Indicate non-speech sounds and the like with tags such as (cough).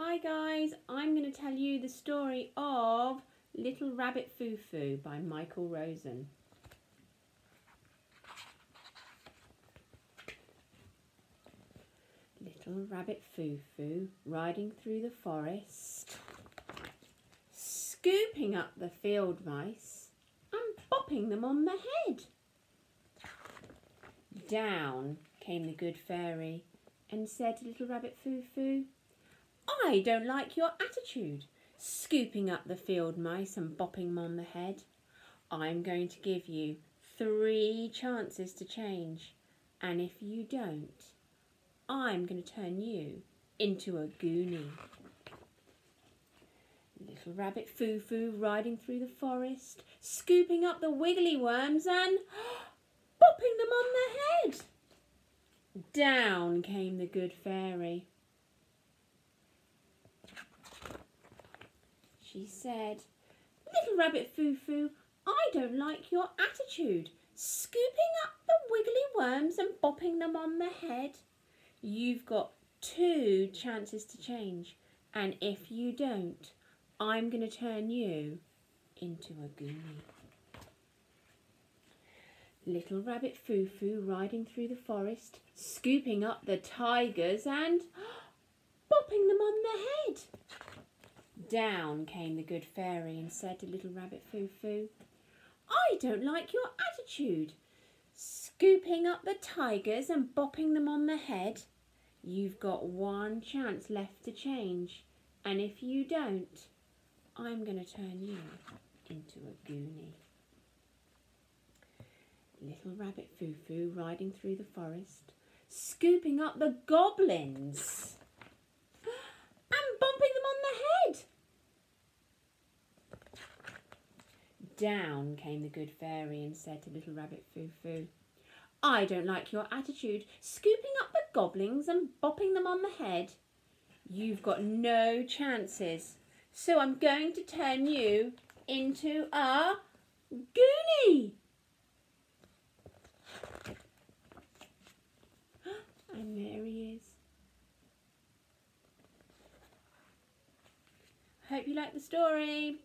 Hi guys, I'm going to tell you the story of Little Rabbit Foo Foo by Michael Rosen. Little Rabbit Foo Foo riding through the forest, scooping up the field mice and bopping them on the head. Down came the good fairy and said to Little Rabbit Foo Foo, I don't like your attitude, scooping up the field mice and bopping them on the head. I'm going to give you three chances to change, and if you don't, I'm going to turn you into a goonie. Little Rabbit Foo Foo riding through the forest, scooping up the wiggly worms and (gasps) bopping them on the head. Down came the good fairy. She said. Little Rabbit Foo Foo, I don't like your attitude, scooping up the wiggly worms and bopping them on the head. You've got two chances to change, and if you don't, I'm going to turn you into a goonie. Little Rabbit Foo Foo riding through the forest, scooping up the tigers and (gasps) bopping them on the head. Down came the good fairy and said to little Rabbit Foo Foo, I don't like your attitude, scooping up the tigers and bopping them on the head. You've got one chance left to change, and if you don't, I'm going to turn you into a goonie. Little Rabbit Foo Foo riding through the forest, scooping up the goblins and bumping them on the head. Down came the good fairy and said to little Rabbit Foo Foo, I don't like your attitude, scooping up the goblins and bopping them on the head. You've got no chances, so I'm going to turn you into a goonie. (gasps) And there he is. Hope you like the story.